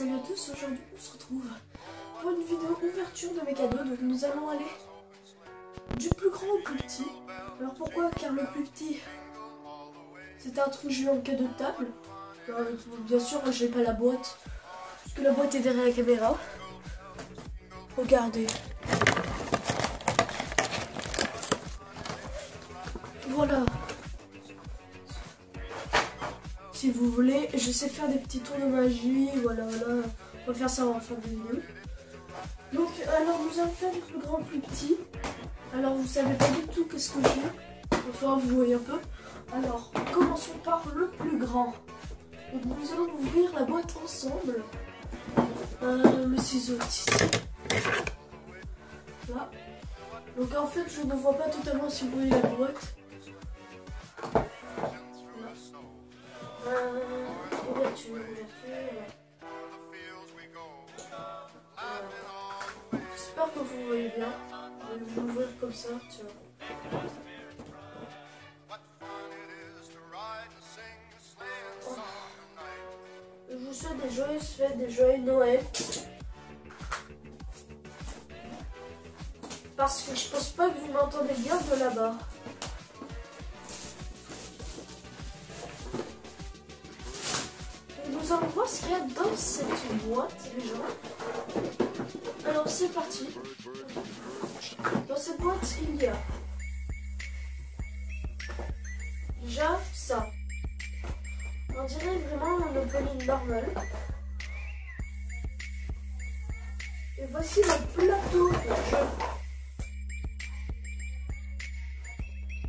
salut à tous, aujourd'hui on se retrouve pour une vidéo ouverture de mes cadeaux, donc nous allons aller du plus grand au plus petit. Alors pourquoi? Car le plus petit, c'était un truc eu en cadeau de table. Bien sûr, j'ai pas la boîte, parce que la boîte est derrière la caméra. Regardez. Voilà. Vous voulez, je sais faire des petits tours de magie, voilà, voilà. On va faire ça en fin de vidéo. Donc, alors, nous allons faire plus grand plus petit. Alors, vous savez pas du tout qu'est-ce que j'ai. Enfin, vous voyez un peu. Alors, commençons par le plus grand. Donc, nous allons ouvrir la boîte ensemble. Euh, le ciseau ici. Là. Donc, en fait, je ne vois pas totalement si vous voyez la boîte. J'espère que vous voyez bien. Je vais comme ça, tiens. Oh. Je vous souhaite des joyeuses fêtes, des joyeux Noël. Parce que je pense pas que vous m'entendez bien de là-bas. Voir ce qu'il y a dans cette boîte déjà. Alors c'est parti. Dans cette boîte il y a déjà ça. On dirait vraiment un opening normal. Et voici le plateau.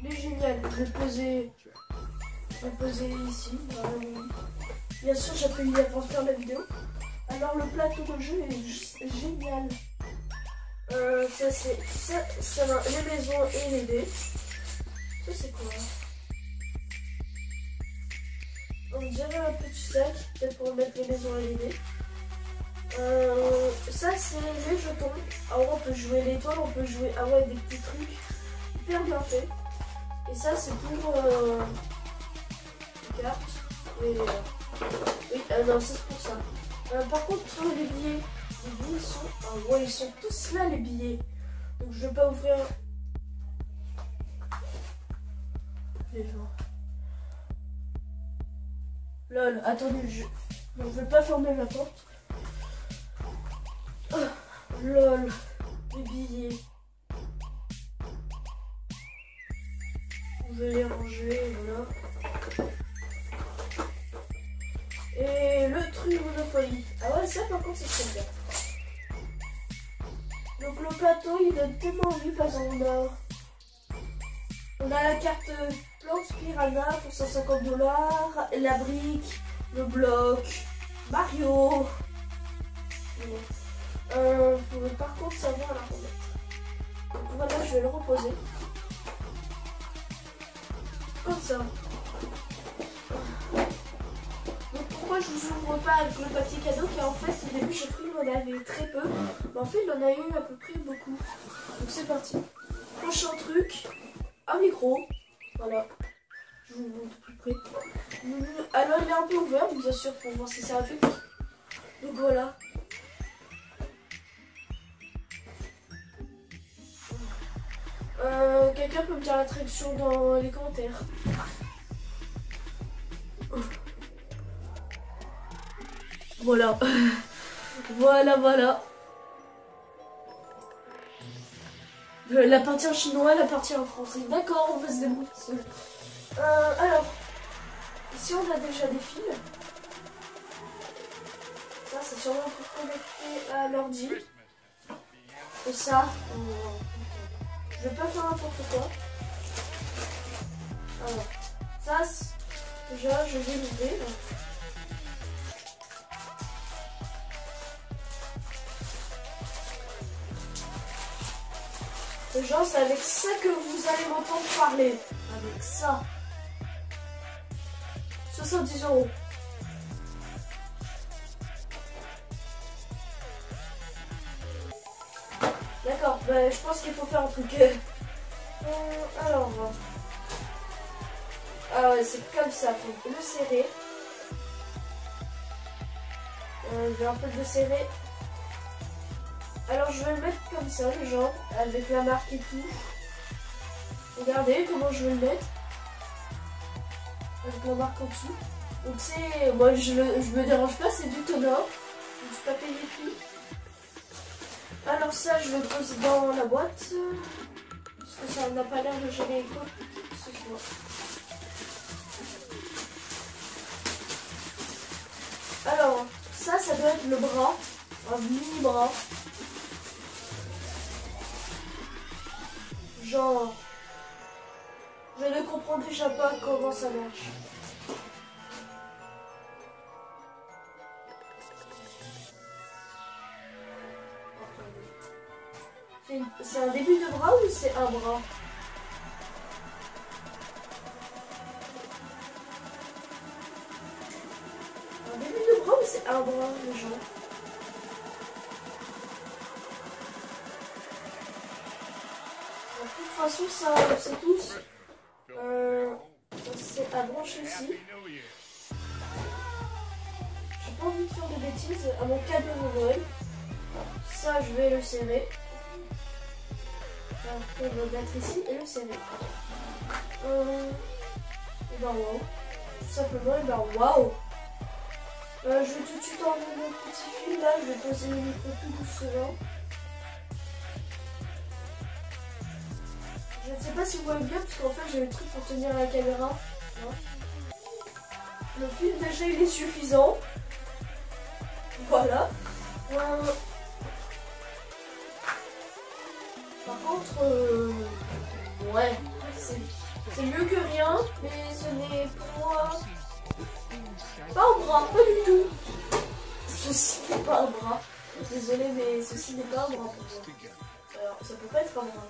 Il est génial. Je vais poser, je vais ici. Bien sûr, j'ai appuyé avant de faire la vidéo. Alors, le plateau de jeu est juste génial. Euh, ça, c'est ça, les maisons et les dés. Ça, c'est quoi? On dirait un petit sac, peut-être pour mettre les maisons et les dés. Euh, ça, c'est les jetons. Alors, on peut jouer l'étoile, on peut jouer ah ouais, des petits trucs hyper bien faits. Et ça, c'est pour euh, les cartes. Et, oui, euh, non, c'est pour ça. Euh, par contre, les billets, les billets sont. Ah ouais, ils sont tous là, les billets. Donc, je vais pas ouvrir. Les gens. Lol, attendez, je. Non, je vais pas fermer la porte. Oh, lol, les billets. Je vais les ranger, voilà. Et le truc Monopoly. Ah ouais, ça par contre, c'est très bien. Donc le plateau, il donne tellement envie, par exemple, on a, on a la carte Plante Piranha pour 150 dollars, la brique, le bloc, Mario. Euh, par contre, ça va à la remettre. Voilà, je vais le reposer. Comme ça. Je vous ouvre pas avec le papier cadeau qui en fait au début j'ai cru qu'il en avait très peu. Mais en fait il en a eu à peu près beaucoup. Donc c'est parti. Prochain truc, un micro. Voilà. Je vous montre plus près. Alors il est un peu ouvert bien sûr pour voir si ça fait. Donc voilà. Euh, Quelqu'un peut me dire l'attraction dans les commentaires. Voilà. voilà, voilà. Euh, la partie en chinois, la partie en français. D'accord, on va se débrouiller euh, alors, ici on a déjà des fils. Ça, c'est sûrement pour connecter à l'ordi. Et ça, je vais pas faire n'importe quoi. Alors, ça, déjà, je vais l'ouvrir. Genre, c'est avec ça que vous allez m'entendre parler. Avec ça. 70 euros. D'accord, bah, je pense qu'il faut faire un truc. Euh, alors. Ah ouais, c'est comme ça, faut le serrer. Euh, je vais un peu le desserrer. Alors je vais le mettre comme ça, le genre, avec la marque et tout. Regardez comment je vais le mettre. Avec la marque en dessous. Donc c'est, moi je, je me dérange pas, c'est du tonneau. Je ne suis pas payé plus. Alors ça, je le pose dans la boîte. Parce que ça n'a pas l'air de gérer quoi ce soit. Alors, ça, ça doit être le bras. Un mini bras. Genre, je ne comprends déjà pas comment ça marche. C'est un début de bras ou c'est un bras? De toute façon, ça, c'est tous. Euh, c'est à brancher ici. J'ai pas envie de faire de bêtises à mon cadeau de Noël. Ça, je vais le serrer. On va le mettre ici et le serrer. Euh, et ben waouh. Tout simplement, et ben waouh. Euh, je vais tout de suite enlever mon petit fil là, je vais poser le micro tout doucement. Je ne sais pas si vous voyez bien parce qu'en fait j'ai le truc pour tenir la caméra. Le fil déjà il est suffisant. Voilà. Euh, Par contre, euh, ouais, c'est mieux que rien, mais ce n'est pas, pas un bras, pas du tout. Ceci n'est pas un bras. Désolé, mais ceci n'est pas un bras pour moi. Alors, ça peut pas être un bras.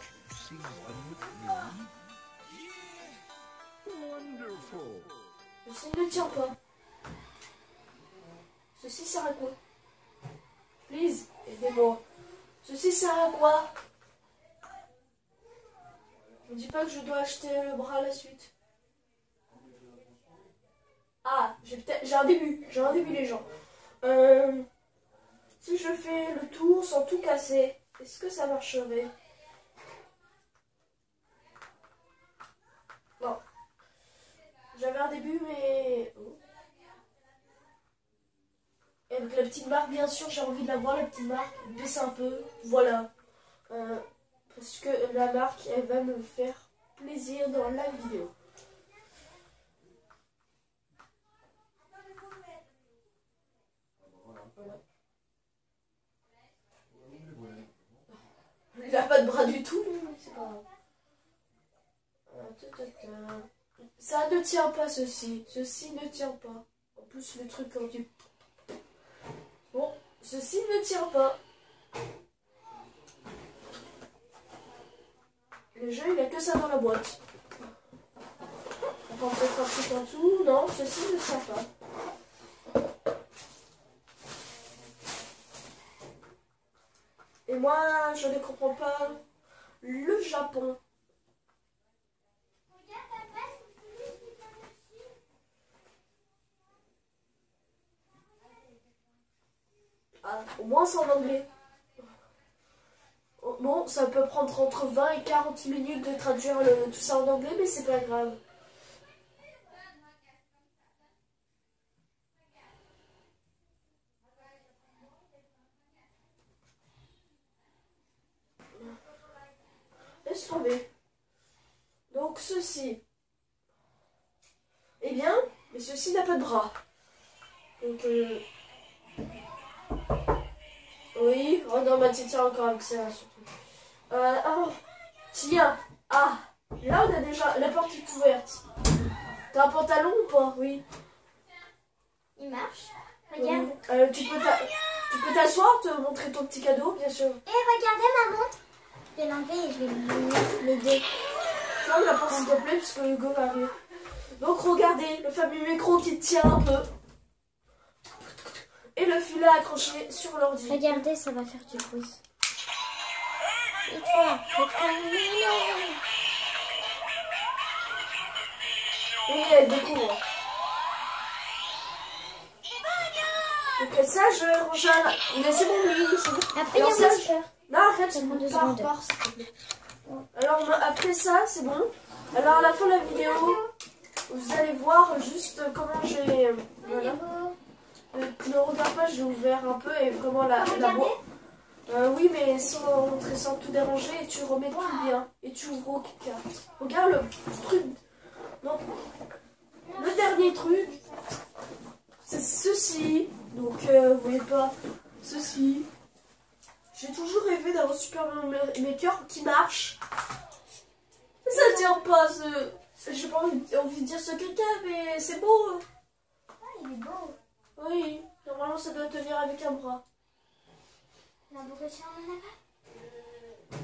Ceci ne tient pas. Ceci sert à quoi? Please, aidez-moi. Ceci sert à quoi? Ne dis pas que je dois acheter le bras à la suite. Ah, j'ai peut-être. Un début. J'ai un début les gens. Euh, si je fais le tour sans tout casser, est-ce que ça marcherait? Début mais. Avec la petite marque, bien sûr, j'ai envie de la voir, la petite marque. Baisse un peu. Voilà. Euh, parce que la marque, elle va me faire plaisir dans la vidéo. Il n'a pas de bras du tout, c'est pas grave. Ça ne tient pas ceci. Ceci ne tient pas. En plus, le truc en du... Bon, ceci ne tient pas. Le jeu, il a que ça dans la boîte. On va peut-être un truc en dessous. Non, ceci ne tient pas. Et moi, je ne comprends pas le Japon. Ah, au moins c'est en anglais. Bon, ça peut prendre entre 20 et 40 minutes de traduire tout ça en anglais, mais c'est pas grave. Laisse tomber. Donc ceci. Eh bien, mais ceci n'a pas de bras. Donc euh... Oui, oh non, ma petite encore avec ça. Euh, oh, tiens. Ah, là on a déjà la porte est ouverte. T'as un pantalon ou pas? Oui. Il marche. Regarde. Euh, tu peux t'asseoir, te montrer ton petit cadeau, bien sûr. Et eh, regardez ma montre. Je vais l'enlever et je vais mettre les deux. Ferme la porte s'il te plaît, parce que Hugo va arriver. Donc regardez, le fameux micro qui tient un peu. Et le filet accroché sur l'ordi. Regardez, ça va faire du bruit. Et Et elle découvre. Donc ça, je range à... Mais c'est bon, oui, c'est bon. Après, il y a ça. Non, arrête, c'est bon. deux Pars, pars. Alors, après ça, c'est bon. Alors, à la fin de la vidéo, vous allez voir juste comment j'ai... euh, Voilà. Euh, Ne regarde pas, j'ai ouvert un peu et vraiment la, la. Euh, oui, mais sans sans tout déranger et tu remets tout bien. Et tu ouvres aux cartes. Regarde le truc. Non. Le dernier truc, c'est ceci. Donc, euh, vous voyez pas, ceci. J'ai toujours rêvé d'avoir un Super Mario Maker qui marche. Mais ça tient pas, ce. J'ai pas envie, envie de dire ce caca, mais c'est beau. Ah, il est beau. Oui, normalement ça doit tenir avec un bras. Non, pourquoi tu en as pas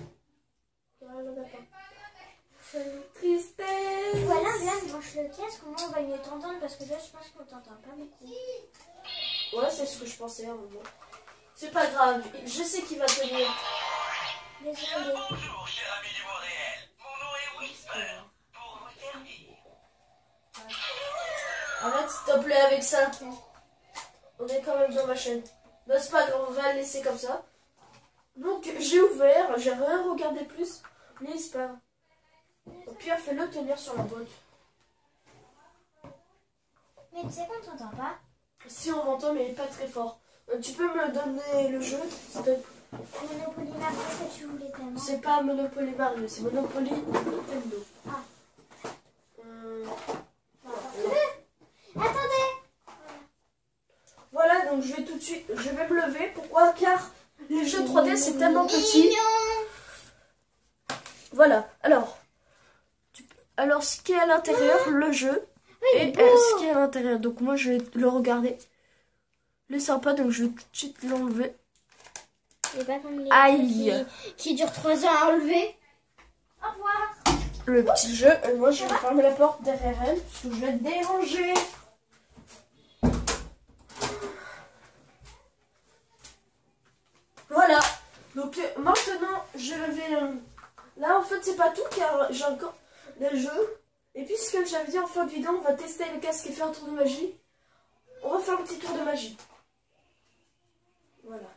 Ah, j'en ai pas. Chelou. Tristesse. Voilà, là, je le casse, comment on va mieux t'entendre Parce que là, je pense qu'on t'entend pas beaucoup. Ouais, c'est ce que je pensais à un moment. C'est pas grave, je sais qu'il va tenir. Désolé. Bonjour, cher ami du monde réel. Mon nom est Whisper. Pour vous servir. Arrête s'il te plaît avec ça. On est quand même dans ma chaîne. Non, c'est pas grave, on va le laisser comme ça. Donc j'ai ouvert, j'ai rien regardé plus. Mais c'est pas. Au pire, fais-le tenir sur la boîte. Mais tu sais qu'on t'entend pas Si on m'entend, mais pas très fort. Euh, tu peux me donner le jeu s'il te plaît? Monopoly Mario que tu voulais tellement. C'est pas Monopoly Mario, c'est Monopoly Nintendo. Ah. Euh, Attendez Voilà, donc je vais tout de suite, je vais me lever. Pourquoi Car les jeux 3D c'est tellement petit. Voilà, alors. Alors ce qui est à l'intérieur, le jeu. Et euh, ce qui est à l'intérieur. Donc moi je vais le regarder. Il est sympa, donc je vais tout de suite l'enlever. Aïe. qui, qui durent 3 ans à enlever. Au revoir. Le petit jeu. Et moi je vais fermer la porte derrière elle. Parce que je vais être dérangée. Voilà. Donc euh, maintenant je vais... euh, Là en fait c'est pas tout car j'ai encore des jeux. Et puis ce que j'avais dit en fin de vidéo, on va tester le casque et faire un tour de magie. On va faire un petit tour de magie. Voilà.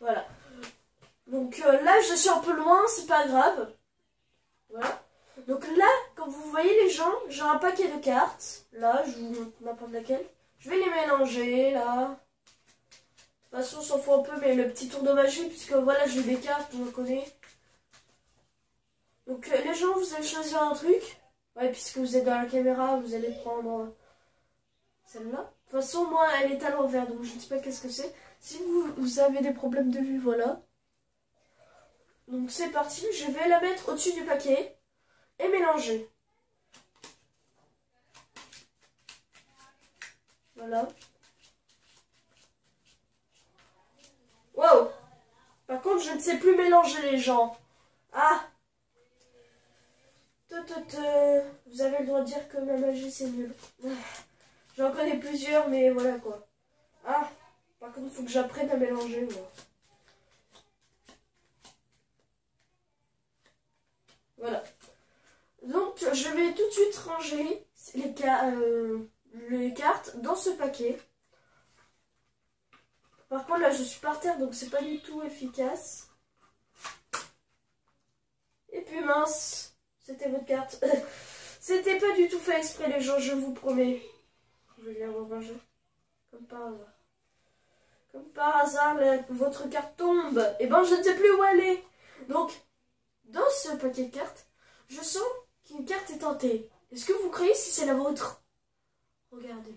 Voilà. Donc euh, là, je suis un peu loin, c'est pas grave. Voilà. Donc là, comme vous voyez les gens, j'ai un paquet de cartes. Là, je vous montre n'importe laquelle. Je vais les mélanger là. De toute façon, on s'en fout un peu, mais le petit tour de magie, puisque voilà, j'ai des cartes, on le connaît. Donc euh, les gens, vous allez choisir un truc. Ouais, puisque vous êtes dans la caméra, vous allez prendre euh, celle-là. De toute façon, moi, elle est à l'envers, donc je ne sais pas qu'est-ce que c'est. Si vous, vous avez des problèmes de vue, voilà. Donc c'est parti, je vais la mettre au-dessus du paquet et mélanger. Voilà. Wow Par contre, je ne sais plus mélanger les gens. Ah. Vous avez le droit de dire que ma magie c'est nul. J'en connais plusieurs, mais voilà quoi. Ah Par contre, il faut que j'apprenne à mélanger, moi. Voilà. Donc, je vais tout de suite ranger les, euh, les cartes dans ce paquet. Par contre, là, je suis par terre, donc c'est pas du tout efficace. Et puis, mince, c'était votre carte. c'était pas du tout fait exprès, les gens, je vous promets. Je vais les ranger. Comme par hasard. Comme par hasard, la- votre carte tombe. Et ben, je ne sais plus où est. Donc, dans ce paquet de cartes, je sens qu'une carte est tentée. Est-ce que vous croyez si c'est la vôtre? Regardez.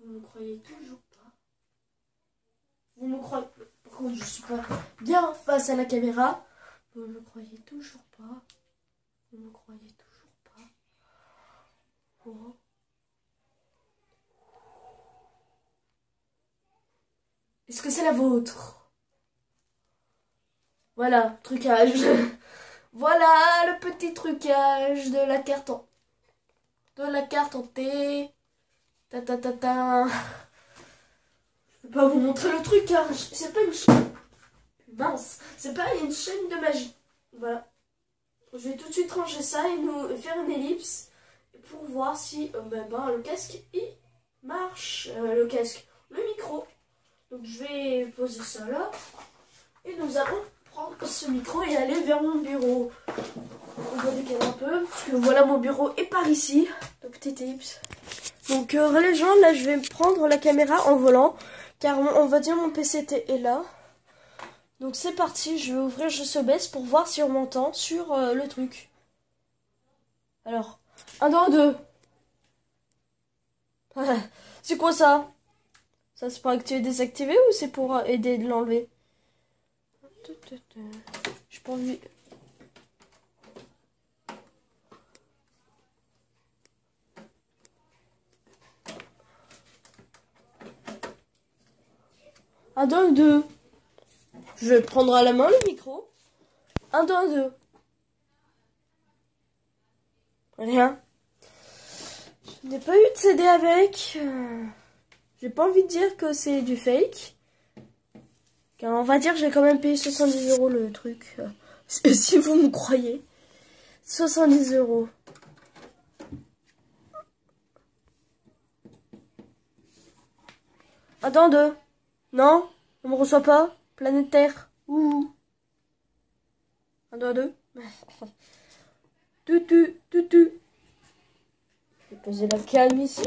Vous ne croyez toujours pas Vous me croyez... Je suis pas bien face à la caméra. Vous ne me croyez toujours pas Vous ne me croyez toujours pas Oh. Est-ce que c'est la vôtre? Voilà, trucage. voilà le petit trucage de la carte en... De la carte en T. Ta ta ta ta. Vais pas vous montrer le truc car je- c'est pas une chaîne. Mince, c'est pas une chaîne de magie. Voilà. Je vais tout de suite ranger ça et nous faire une ellipse pour voir. si euh, ben, ben, le casque il marche. Euh, le casque, le micro. Donc je vais poser ça là. Et nous allons prendre ce micro et aller vers mon bureau. On va décaler un peu. Parce que voilà mon bureau est par ici. Donc petit tips. Donc euh, les gens, là je vais prendre la caméra en volant. Car on, va dire mon PC est là. Donc c'est parti, je vais ouvrir Je se baisse pour voir si on m'entend sur euh, le truc. Alors, 1, 2, 2. c'est quoi ça? Ça c'est pour activer désactiver ou c'est pour euh, aider de l'enlever? Je pas envie. Un, deux, deux. Je vais prendre à la main le micro. Un, deux, deux. Rien. Je n'ai pas eu de CD avec. Euh, J'ai pas envie de dire que c'est du fake. Car on va dire que j'ai quand même payé 70 euros le truc. Si vous me croyez. 70 euros. Attends deux. Non, on me reçoit pas? Planète Terre. Ouh. Un, deux, deux. Tutu, tutu. Poser la calme ici.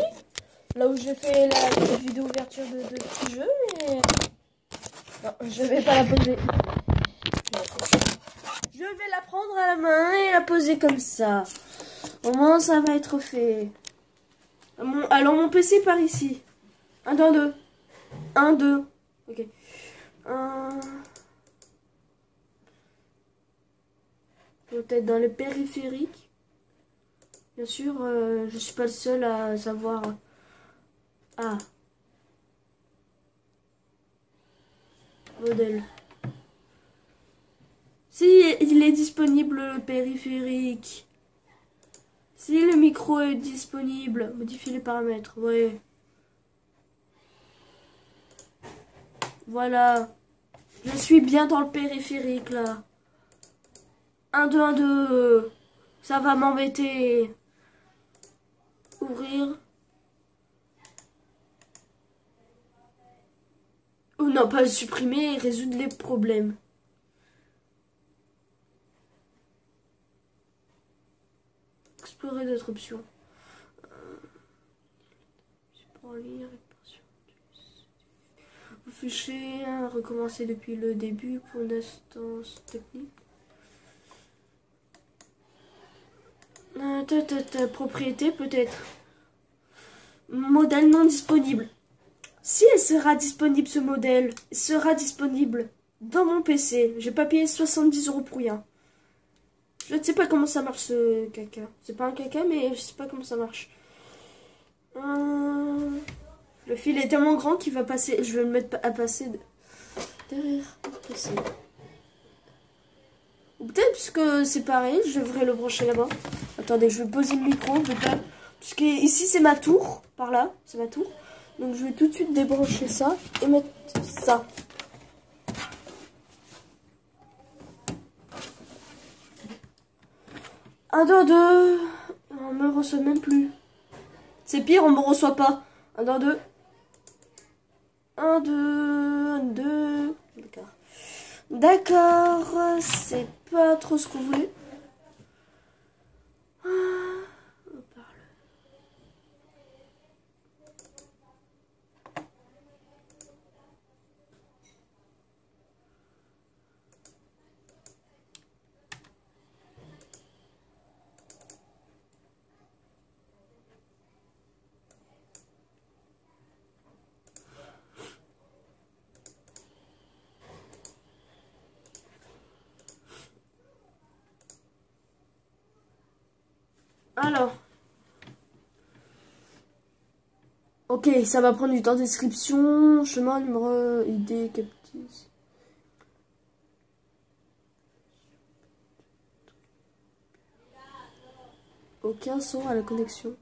Là où j'ai fait la, vidéo ouverture de, de petits jeux, mais... Non, je vais pas la poser. Je vais la prendre à la main et la poser comme ça. Au moins, ça va être fait. Alors, mon PC par ici. Un, deux, deux. Un, deux. Ok. Un... Peut-être dans les périphériques. Bien sûr, euh, je suis pas le seul à savoir. Ah. Modèle. Si il est disponible le périphérique. Si le micro est disponible, modifier les paramètres. Ouais. Voilà. Je suis bien dans le périphérique là. 1, 2, 1, 2. Ça va m'embêter. Ouvrir. Ou non, pas supprimer et résoudre les problèmes. Explorer d'autres options. Euh, support en ligne, hein, recommencer depuis le début pour une instance technique. Euh, ta, ta, ta, propriété peut-être. Modèle non disponible. Si elle sera disponible, ce modèle sera disponible dans mon PC. J'ai pas payé 70 euros pour rien. Je ne sais pas comment ça marche ce caca. C'est pas un caca, mais je sais pas comment ça marche. Euh, Le fil est tellement grand qu'il va passer. Je vais le mettre à passer de- derrière PC. Ou peut-être puisque c'est pareil, je devrais le brancher là-bas. Attendez, je vais poser le micro. Parce que ici c'est ma tour, par là, c'est ma tour. Donc je vais tout de suite débrancher ça et mettre ça. Un, deux, deux. On me reçoit même plus. C'est pire, on me reçoit pas. Un, deux, deux. Un, deux, un, deux. D'accord. D'accord, c'est pas trop ce qu'on voulait. Ah, Alors. Ok, ça va prendre du temps d'inscription. Chemin, numéro, idée, captis. Aucun son à la connexion.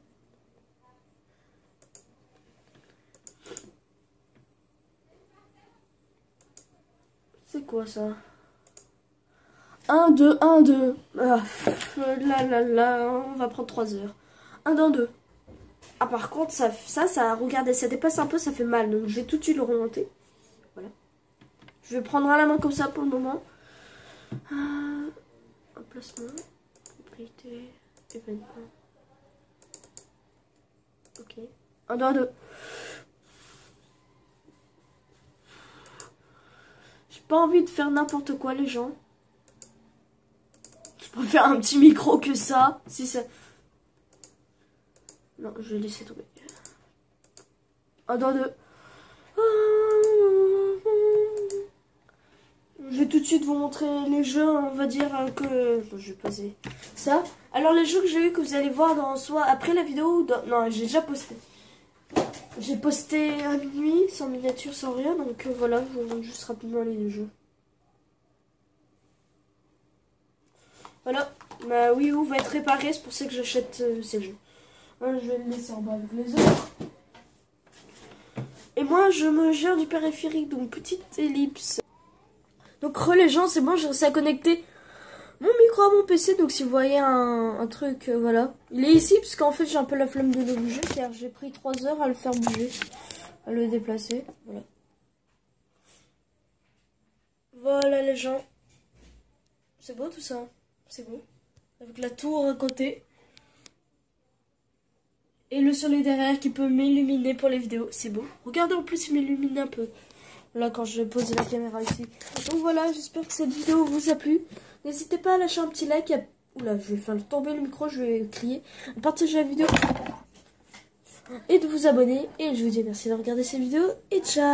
C'est quoi ça? 1, 2, 1, 2. Ah, là, là, là, on va prendre 3 heures. 1, 2, 2. Ah par contre ça, ça, ça, regardez, ça dépasse un peu, ça fait mal. Donc je vais tout de suite le remonter. Voilà. Je vais prendre à la main comme ça pour le moment. Euh, emplacement, propriété, événement. Ok. 1, 2, 2. J'ai pas envie de faire n'importe quoi les gens. Je préfère un petit micro que ça. Si ça... Non, je vais laisser tomber. Un, deux, deux. Je vais tout de suite vous montrer les jeux, on va dire que... je vais poser ça. Alors les jeux que j'ai eu que vous allez voir dans soit après la vidéo. Non, j'ai déjà posté. J'ai posté à minuit, sans miniature, sans rien, donc euh, voilà, je vous montre juste rapidement les jeux. Voilà, ma Wii U va être réparée, c'est pour ça que j'achète euh, ces jeux. je vais le laisser en bas avec les autres. Et moi, je me gère du périphérique, donc petite ellipse. Donc, re les gens, c'est bon, j'ai réussi à connecter mon micro à mon PC. Donc, si vous voyez un, truc, euh, voilà. Il est ici, parce qu'en fait, j'ai un peu la flemme de le bouger, car j'ai pris 3 heures à le faire bouger, à le déplacer. Voilà. Voilà, les gens. C'est beau tout ça. C'est beau. Avec la tour à côté. Et le soleil derrière qui peut m'illuminer pour les vidéos. C'est beau. Regardez en plus il m'illumine un peu. Là quand je pose la caméra ici. Donc voilà, j'espère que cette vidéo vous a plu. N'hésitez pas à lâcher un petit like. Oula, je vais faire tomber le micro, je vais crier. À partager la vidéo. Et de vous abonner. Et je vous dis merci de regarder cette vidéo. Et ciao